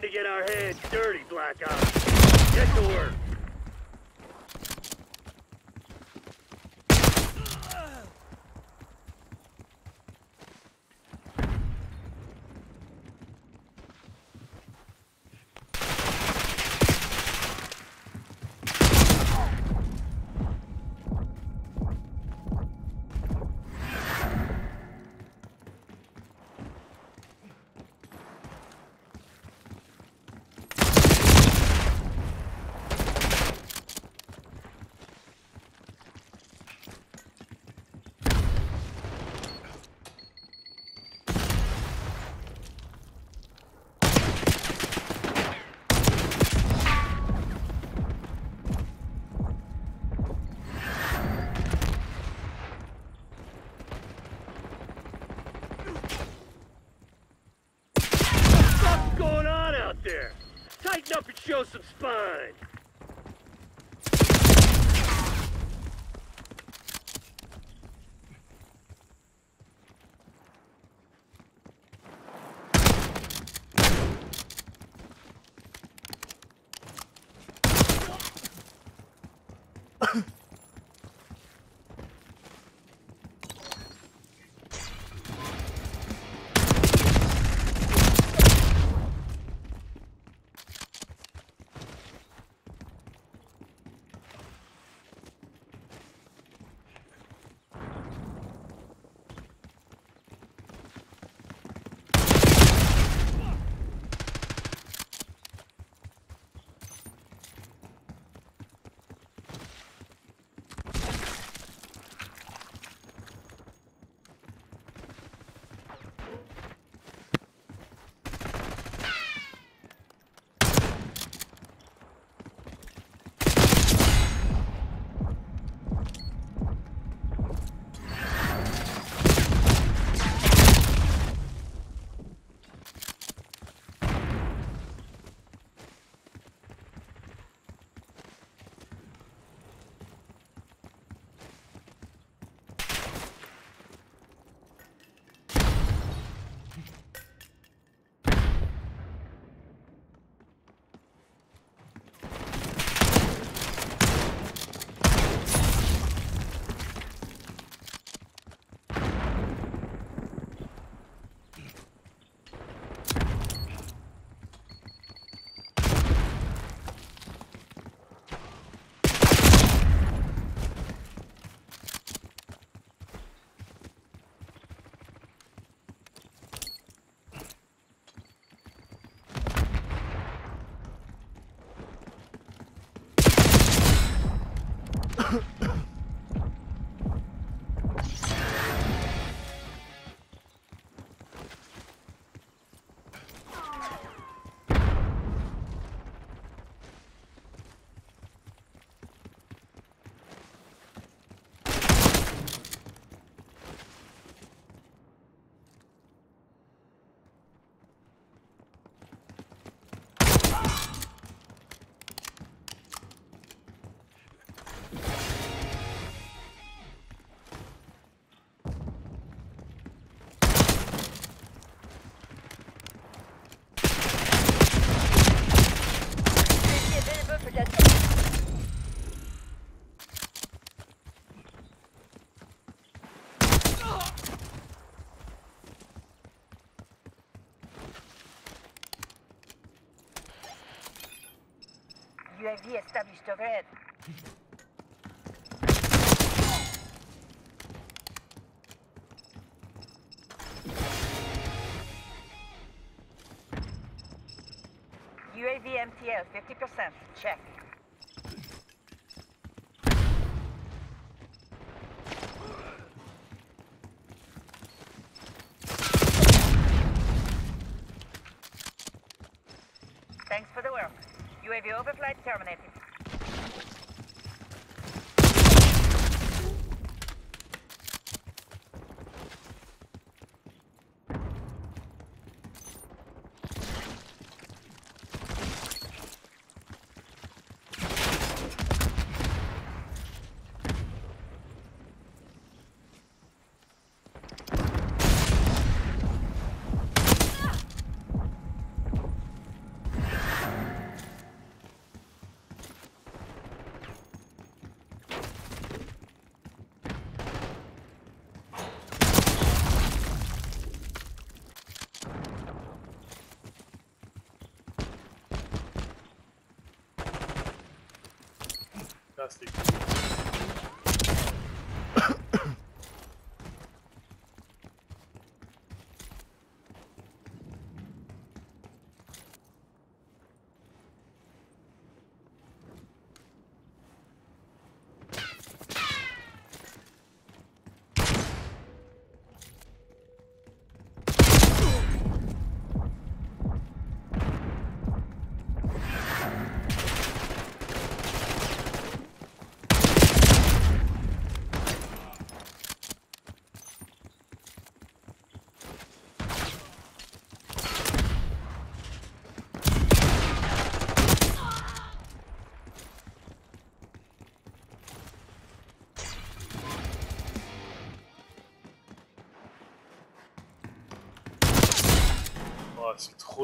to get our hands dirty, Black Ops. Get to work. UAV established overhead. UAV MTL 50%. Check. Fantastic.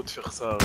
De faire ça.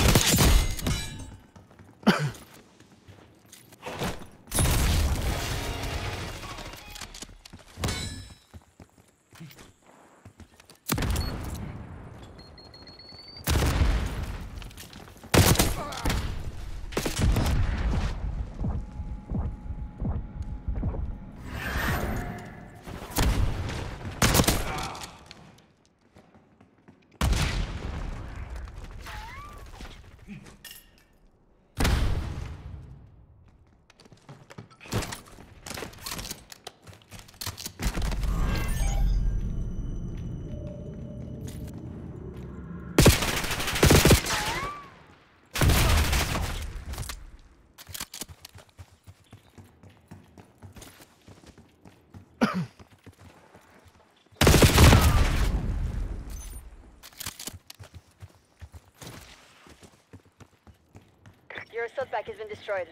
Your pack has been destroyed.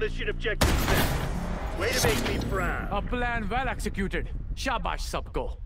Mission objectives met. Way to make me proud. A plan well executed. Shabash, Subco.